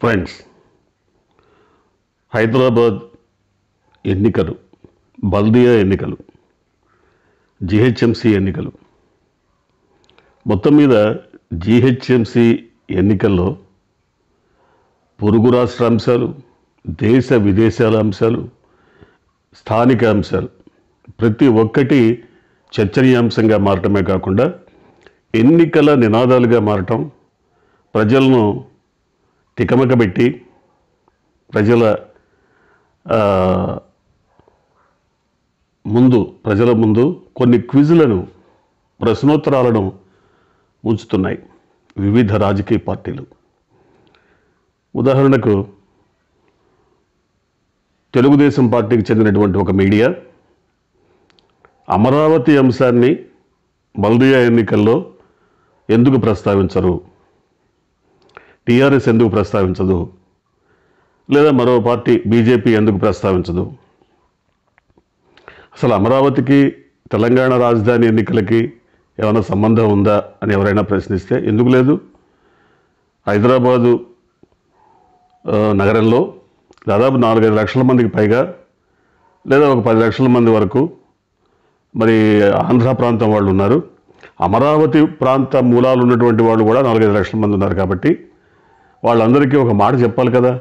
Friends Hyderabad ఎన్నికలు బల్దియా ఎన్నికలు GHMC ఎన్నికలు. మొత్తం మీద జిహెచ్ఎంసి ఎన్నికల్లో పొరుగు రాష్ట్ర అంశాలు దేశ విదేశాల అంశాలు స్థానిక అంశాలు ప్రతి ఒక్కటి చర్చనీయాంశంగా మారటమే కాకుండా ఎన్నికల నినాదాలుగా మారటం ప్రజలను తికమకబెట్టి ప్రజల ముందు ప్రజల ముందు కొన్ని క్విజులను ప్రశ్నోత్తరాలను ఉంచుతున్నాయి వివిధ రాజకీయ పార్టీలు. ఉదాహరణకు తెలుగుదేశం పార్టీకి చెందినటువంటి ఒక మీడియా అమరావతి అంశాన్ని బల్దియా ఎన్నికల్లో ఎందుకు ప్రస్తావించరు? టీఆర్ఎస్ ఎందుకు ప్రస్తావించదు? లేదా మరో పార్టీ బీజేపీ ఎందుకు ప్రస్తావించదు? అసలు అమరావతికి తెలంగాణ రాజధాని ఎన్నికలకి ఏమైనా సంబంధం ఉందా అని ఎవరైనా ప్రశ్నిస్తే ఎందుకు లేదు? హైదరాబాదు నగరంలో దాదాపు నాలుగైదు లక్షల మందికి పైగా లేదా ఒక పది లక్షల మంది వరకు మరి ఆంధ్ర ప్రాంతం వాళ్ళు ఉన్నారు. అమరావతి ప్రాంత మూలాలు ఉన్నటువంటి వాళ్ళు కూడా నాలుగైదు లక్షల మంది ఉన్నారు కాబట్టి వాళ్ళందరికీ ఒక మాట చెప్పాలి కదా?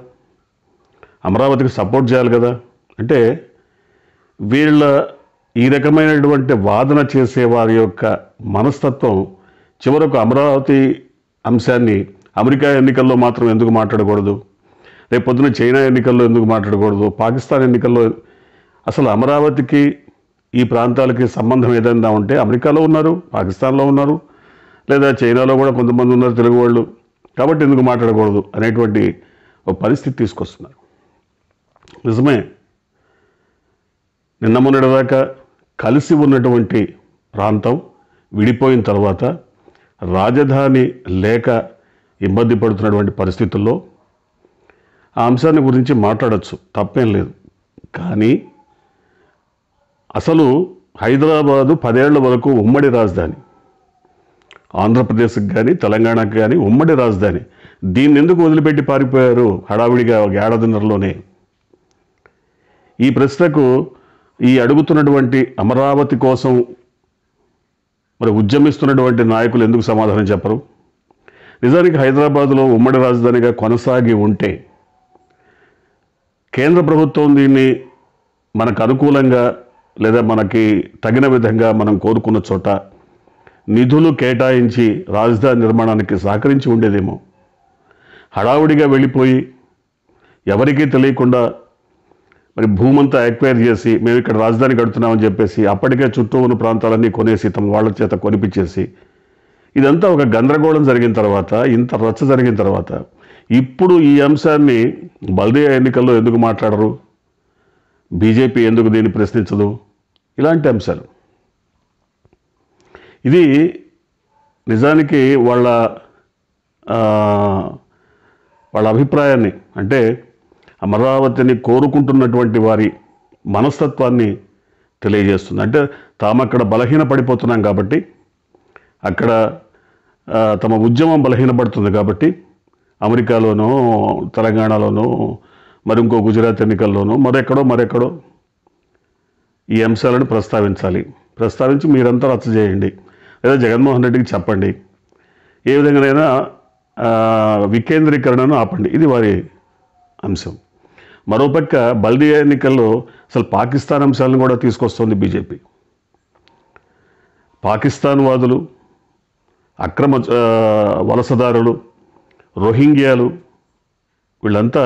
అమరావతికి సపోర్ట్ చేయాలి కదా? అంటే వీళ్ళ ఈ రకమైనటువంటి వాదన చేసే వారి యొక్క మనస్తత్వం చివరకు అమరావతి అంశాన్ని అమెరికా ఎన్నికల్లో మాత్రం ఎందుకు మాట్లాడకూడదు? రేపు పొద్దున చైనా ఎన్నికల్లో ఎందుకు మాట్లాడకూడదు? పాకిస్తాన్ ఎన్నికల్లో అసలు అమరావతికి ఈ ప్రాంతాలకి సంబంధం ఏదైనా ఉంటే అమెరికాలో ఉన్నారు పాకిస్తాన్లో ఉన్నారు లేదా చైనాలో కూడా కొంతమంది ఉన్నారు తెలుగు వాళ్ళు. కాబట్టి ఎందుకు మాట్లాడకూడదు అనేటువంటి ఒక పరిస్థితి తీసుకొస్తున్నారు. నిజమే. నిన్న మొన్నటిదాకా కలిసి ఉన్నటువంటి ప్రాంతం విడిపోయిన తర్వాత రాజధాని లేక ఇబ్బంది పడుతున్నటువంటి పరిస్థితుల్లో ఆ అంశాన్ని గురించి మాట్లాడచ్చు తప్పేం లేదు. కానీ అసలు హైదరాబాదు పదేళ్ళ వరకు ఉమ్మడి రాజధాని. ఆంధ్రప్రదేశ్కి కానీ తెలంగాణకు కానీ ఉమ్మడి రాజధాని. దీన్ని ఎందుకు వదిలిపెట్టి పారిపోయారు హడావిడిగా ఒక ఏడాదిన్నరలోనే? ఈ ప్రశ్నకు ఈ అడుగుతున్నటువంటి అమరావతి కోసం మరి ఉద్యమిస్తున్నటువంటి నాయకులు ఎందుకు సమాధానం చెప్పరు? నిజానికి హైదరాబాదులో ఉమ్మడి రాజధానిగా కొనసాగి ఉంటే కేంద్ర ప్రభుత్వం దీన్ని మనకు అనుకూలంగా లేదా మనకి తగిన విధంగా మనం కోరుకున్న చోట నిధులు కేటాయించి రాజధాని నిర్మాణానికి సహకరించి ఉండేదేమో. హడావుడిగా వెళ్ళిపోయి ఎవరికీ తెలియకుండా మరి భూమంతా ఎక్వైర్ చేసి మేము ఇక్కడ రాజధాని కడుతున్నామని చెప్పేసి అప్పటికే చుట్టూ ఉన్న ప్రాంతాలన్నీ కొనేసి తమ వాళ్ళ చేత కొనిపించేసి ఇదంతా ఒక గందరగోళం జరిగిన తర్వాత ఇంత రచ్చ జరిగిన తర్వాత ఇప్పుడు ఈ అంశాన్ని బల్దియా ఎన్నికల్లో ఎందుకు మాట్లాడరు? బీజేపీ ఎందుకు దీన్ని ప్రశ్నించదు? ఇలాంటి అంశాలు. ఇది నిజానికి వాళ్ళ వాళ్ళ అభిప్రాయాన్ని అంటే అమరావతిని కోరుకుంటున్నటువంటి వారి మనస్తత్వాన్ని తెలియజేస్తుంది. అంటే తాము అక్కడ బలహీన పడిపోతున్నాం కాబట్టి అక్కడ తమ ఉద్యమం బలహీనపడుతుంది కాబట్టి అమెరికాలోనో తెలంగాణలోనో మరి ఇంకో గుజరాత్ ఎన్నికల్లోనో మరెక్కడో మరెక్కడో ఈ అంశాలను ప్రస్తావించాలి. ప్రస్తావించి మీరంతా రచ్చ చేయండి. లేదా జగన్మోహన్ రెడ్డికి చెప్పండి. ఏ విధంగానైనా వికేంద్రీకరణను ఆపండి. ఇది వారి అంశం. మరోపక్క బల్దీ ఎన్నికల్లో అసలు పాకిస్తాన్ అంశాలను కూడా తీసుకొస్తోంది బీజేపీ. పాకిస్తాన్ వాదులు అక్రమ వలసదారులు రోహింగ్యాలు వీళ్ళంతా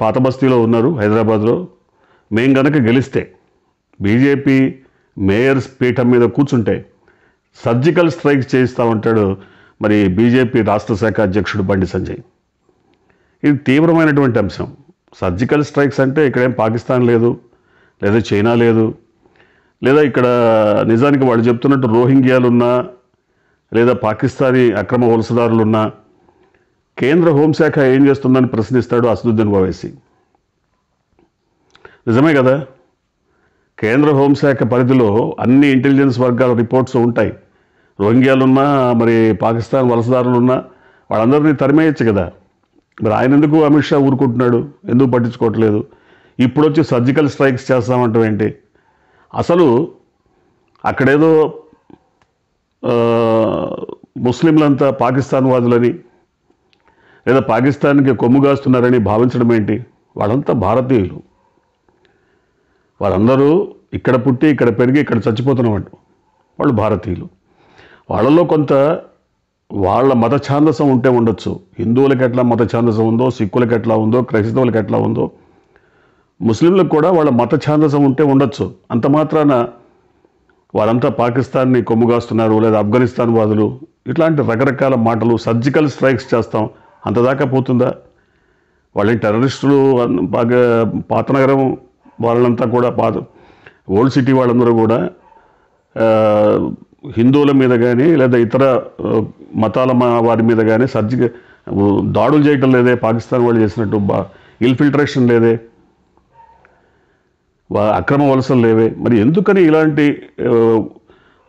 పాత బస్తీలో ఉన్నారు హైదరాబాద్లో. మేం గనక గెలిస్తే బీజేపీ మేయర్స్ పీఠం మీద కూర్చుంటే సర్జికల్ స్ట్రైక్ చేయిస్తామంటాడు మరి బీజేపీ రాష్ట్ర శాఖ అధ్యక్షుడు బండి సంజయ్. ఇది తీవ్రమైనటువంటి అంశం. సర్జికల్ స్ట్రైక్స్ అంటే ఇక్కడేం పాకిస్తాన్ లేదు లేదా చైనా లేదు లేదా ఇక్కడ నిజానికి వాళ్ళు చెప్తున్నట్టు రోహింగ్యాలున్నా లేదా పాకిస్తానీ అక్రమ వలసదారులున్నా కేంద్ర హోంశాఖ ఏం చేస్తుందని ప్రశ్నిస్తాడు అసదుద్దీన్ ఓవైసీ. నిజమే కదా? కేంద్ర హోంశాఖ పరిధిలో అన్ని ఇంటెలిజెన్స్ వర్గాల రిపోర్ట్స్ ఉంటాయి. రోహింగ్యాలున్నా మరి పాకిస్తాన్ వలసదారులున్నా వాళ్ళందరినీ తరిమేయచ్చు కదా. మరి ఆయన ఎందుకు అమిత్ షా ఊరుకుంటున్నాడు? ఎందుకు పట్టించుకోవట్లేదు? ఇప్పుడు వచ్చి సర్జికల్ స్ట్రైక్స్ చేస్తామంటాం ఏంటి? అసలు అక్కడేదో ముస్లింలంతా పాకిస్తాన్ వాదులని లేదా పాకిస్తాన్కి కొమ్ముగాస్తున్నారని భావించడం ఏంటి వాళ్ళంతా భారతీయులు. వాళ్ళందరూ ఇక్కడ పుట్టి ఇక్కడ పెరిగి ఇక్కడ చచ్చిపోతున్నవాడు వాళ్ళు భారతీయులు. వాళ్ళలో కొంత వాళ్ళ మత ఛాందసం ఉంటే ఉండొచ్చు. హిందువులకి ఎట్లా మత ఛాందసం ఉందో సిక్కులకి ఎట్లా ఉందో క్రైస్తవులకి ఎట్లా ఉందో ముస్లింలకు కూడా వాళ్ళ మత ఛాందసం ఉంటే ఉండొచ్చు. అంత మాత్రాన వారంతా పాకిస్తాన్ని కొమ్ముగాస్తున్నారు లేదా ఆఫ్ఘనిస్తాన్ వాదులు. ఇట్లాంటి రకరకాల మాటలు సర్జికల్ స్ట్రైక్స్ చేస్తాం. అంతదాకా పోతుందా? వాళ్ళని టెర్రరిస్టులు బాగా పాత నగరం వాళ్ళంతా కూడా పాత ఓల్డ్ సిటీ వాళ్ళందరూ కూడా హిందువుల మీద కానీ లేదా ఇతర మతాల మా- వారి మీద కానీ సర్జిక దాడులు చేయటం లేదే పాకిస్తాన్ వాళ్ళు చేసినట్టు బా ఇన్ఫిల్ట్రేషన్ లేదే. అక్రమ వలసలు లేవే. మరి ఎందుకని ఇలాంటి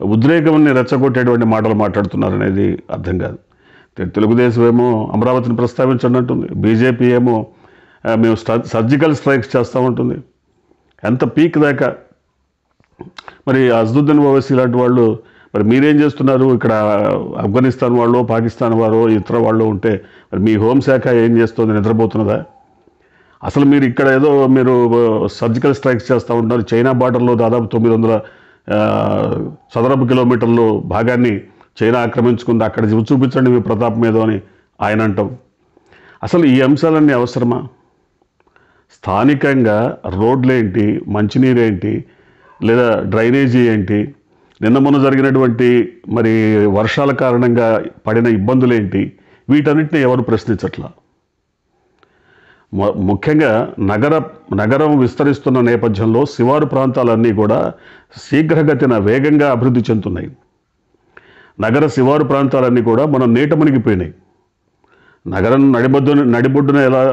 ఉద్రేకంని రెచ్చగొట్టేటువంటి మాటలు మాట్లాడుతున్నారు అనేది అర్థం కాదు. తెలుగుదేశం ఏమో అమరావతిని ప్రస్తావించండి అంటుంది బీజేపీ ఏమో మేము సర్జికల్ స్ట్రైక్స్ చేస్తామంటుంది ఎంత పీక్ దాకా. మరి అజదుద్దీన్ ఓవైసీ ఇలాంటి వాళ్ళు మరి మీరేం చేస్తున్నారు? ఇక్కడ ఆఫ్ఘనిస్తాన్ వాళ్ళు పాకిస్తాన్ వారు ఇతర వాళ్ళు ఉంటే మరి మీ హోంశాఖ ఏం చేస్తుంది? నిద్రపోతున్నదా? అసలు మీరు ఇక్కడ ఏదో మీరు సర్జికల్ స్ట్రైక్స్ చేస్తూ ఉంటున్నారు చైనా బార్డర్లో దాదాపు తొమ్మిది వందల చదరపు కిలోమీటర్లు భాగాన్ని చైనా ఆక్రమించుకుంది. అక్కడ చూపించండి మీ ప్రతాపం మీద అని ఆయన అంటాం. అసలు ఈ అంశాలన్నీ అవసరమా? స్థానికంగా రోడ్లేంటి మంచినీరేంటి లేదా డ్రైనేజీ ఏంటి నిన్న మొన్న జరిగినటువంటి మరి వర్షాల కారణంగా పడిన ఇబ్బందులేంటి వీటన్నిటిని ఎవరు ప్రశ్నించట్లా? ముఖ్యంగా నగర నగరం విస్తరిస్తున్న నేపథ్యంలో శివారు ప్రాంతాలన్నీ కూడా శీఘ్రగతిన వేగంగా అభివృద్ధి చెందుతున్నాయి. నగర శివారు ప్రాంతాలన్నీ కూడా మనం నీట మునిగిపోయినాయి. నగరం నడిబొడ్డున నడిబొడ్డున ఎలా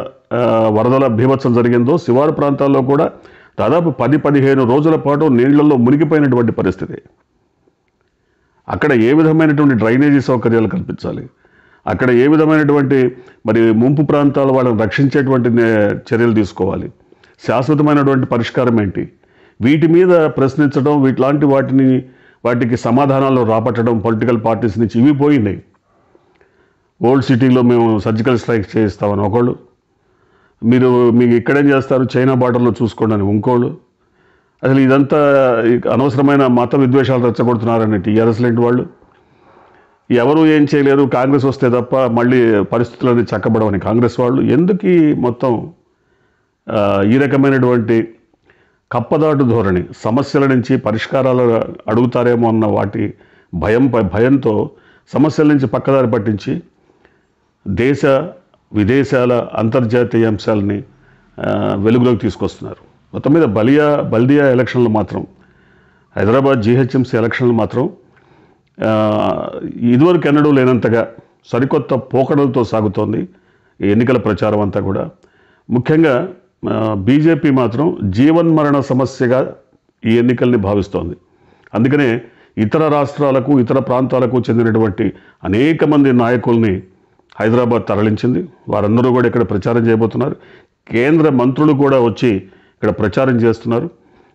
వరదల భీభత్సం జరిగిందో శివారు ప్రాంతాల్లో కూడా దాదాపు పది పదిహేను రోజుల పాటు నీళ్ళలో మునిగిపోయినటువంటి పరిస్థితి. అక్కడ ఏ విధమైనటువంటి డ్రైనేజీ సౌకర్యాలు కల్పించాలి? అక్కడ ఏ విధమైనటువంటి మరి ముంపు ప్రాంతాల వాళ్ళని రక్షించేటువంటి చర్యలు తీసుకోవాలి? శాశ్వతమైనటువంటి పరిష్కారం ఏంటి? వీటి మీద ప్రశ్నించడం వీటిలాంటి వాటిని వాటికి సమాధానాలు రాబట్టడం పొలిటికల్ పార్టీస్ నుంచి ఇవి పోయినాయి. ఓల్డ్ సిటీలో మేము సర్జికల్ స్ట్రైక్ చేయిస్తామని ఒకళ్ళు మీరు మీకు ఇక్కడేం చేస్తారు? చైనా బార్డర్లో చూసుకోండి అని ఇంకోళ్ళు అసలు ఇదంతా ఈ అనవసరమైన మత విద్వేషాలు రెచ్చగొడుతున్నారని టీఆర్ఎస్ లాంటి వాళ్ళు. ఎవరు ఏం చేయలేరు కాంగ్రెస్ వస్తే తప్ప మళ్ళీ పరిస్థితులన్నీ చక్కబడవని కాంగ్రెస్ వాళ్ళు. ఎందుకు మొత్తం ఈ రకమైనటువంటి కప్పదాటు ధోరణి సమస్యల నుంచి పరిష్కారాలు అడుగుతారేమో అన్న వాటి భయం భయంతో సమస్యల నుంచి పక్కదారి పట్టించి దేశ విదేశాల అంతర్జాతీయ అంశాలని వెలుగులోకి తీసుకొస్తున్నారు. మొత్తం మీద బలియా బల్దియా ఎలక్షన్లు మాత్రం హైదరాబాద్ జీహెచ్ఎంసీ ఎలక్షన్లు మాత్రం ఇదివరకు ఎన్నడూ లేనంతగా సరికొత్త పోకడలతో సాగుతోంది ఈ ఎన్నికల ప్రచారం అంతా కూడా. ముఖ్యంగా బీజేపీ మాత్రం జీవన్మరణ సమస్యగా ఈ ఎన్నికల్ని భావిస్తోంది. అందుకనే ఇతర రాష్ట్రాలకు ఇతర ప్రాంతాలకు చెందినటువంటి అనేక మంది నాయకుల్ని హైదరాబాద్ తరలించింది. వారందరూ కూడా ఇక్కడ ప్రచారం చేయబోతున్నారు. కేంద్ర మంత్రులు కూడా వచ్చి ఇక్కడ ప్రచారం చేస్తున్నారు.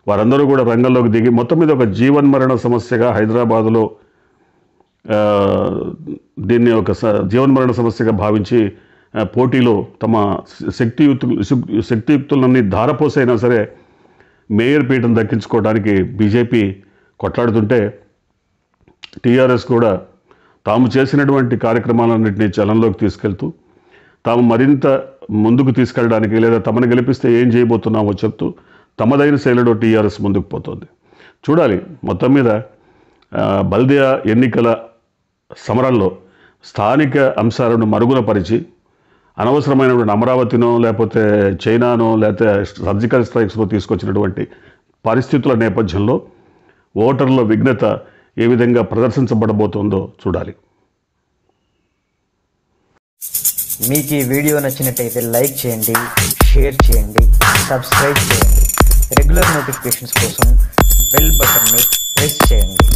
వారందరూ కూడా రంగంలోకి దిగి మొత్తం మీద ఒక జీవన్మరణ సమస్యగా హైదరాబాదులో దీన్ని ఒక స- జీవన్మరణ సమస్యగా భావించి పోటీలో తమ శక్తియుక్తులు శక్తియుక్తులన్నీ ధారపోసైనా సరే మేయర్ పీఠం దక్కించుకోవడానికి బీజేపీ కొట్లాడుతుంటే టీఆర్ఎస్ కూడా తాము చేసినటువంటి కార్యక్రమాలన్నింటినీ చలంలోకి తీసుకెళ్తూ తాము మరింత ముందుకు తీసుకెళ్ళడానికి లేదా తమను గెలిపిస్తే ఏం చేయబోతున్నామో చెప్తూ తమదైన శైలిలో టీఆర్ఎస్ ముందుకు పోతుంది. చూడాలి మొత్తం మీద బల్దియా ఎన్నికల సమరంలో స్థానిక అంశాలను మరుగున పరిచి అనవసరమైనటువంటి అమరావతినో లేకపోతే చైనానో లేకపోతే సర్జికల్ స్ట్రైక్స్లో తీసుకొచ్చినటువంటి పరిస్థితుల నేపథ్యంలో ఓటర్ల విఘ్నత ఏ విధంగా ప్రదర్శించబడబోతోందో చూడాలి. మీకు ఈ వీడియో నచ్చినట్టయితే లైక్ చేయండి షేర్ చేయండి సబ్స్క్రైబ్ చేయండి. రెగ్యులర్ నోటిఫికేషన్స్ కోసం బెల్ బటన్ని ప్రెస్ చేయండి.